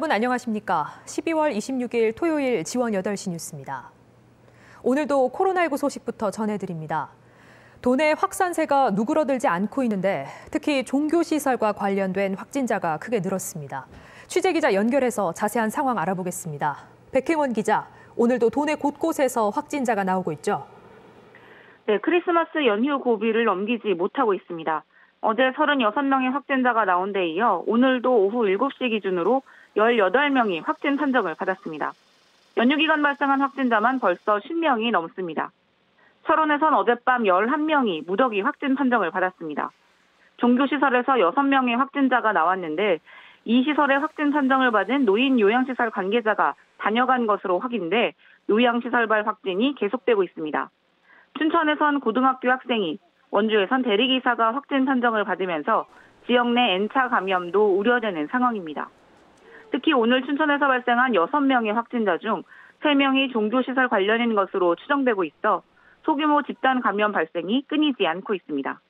여러분 안녕하십니까? 12월 26일 토요일 지원 8시 뉴스입니다. 오늘도 코로나19 소식부터 전해드립니다. 도내 확산세가 누그러들지 않고 있는데 특히 종교시설과 관련된 확진자가 크게 늘었습니다. 취재기자 연결해서 자세한 상황 알아보겠습니다. 백행원 기자, 오늘도 도내 곳곳에서 확진자가 나오고 있죠? 네, 크리스마스 연휴 고비를 넘기지 못하고 있습니다. 어제 36명의 확진자가 나온 데 이어 오늘도 오후 7시 기준으로 18명이 확진 판정을 받았습니다. 연휴 기간 발생한 확진자만 벌써 10명이 넘습니다. 철원에선 어젯밤 11명이 무더기 확진 판정을 받았습니다. 종교시설에서 6명의 확진자가 나왔는데 이 시설에 확진 판정을 받은 노인 요양시설 관계자가 다녀간 것으로 확인돼 요양시설발 확진이 계속되고 있습니다. 춘천에선 고등학교 학생이 원주에선 대리기사가 확진 판정을 받으면서 지역 내 N차 감염도 우려되는 상황입니다. 특히 오늘 춘천에서 발생한 6명의 확진자 중 3명이 종교시설 관련인 것으로 추정되고 있어 소규모 집단 감염 발생이 끊이지 않고 있습니다.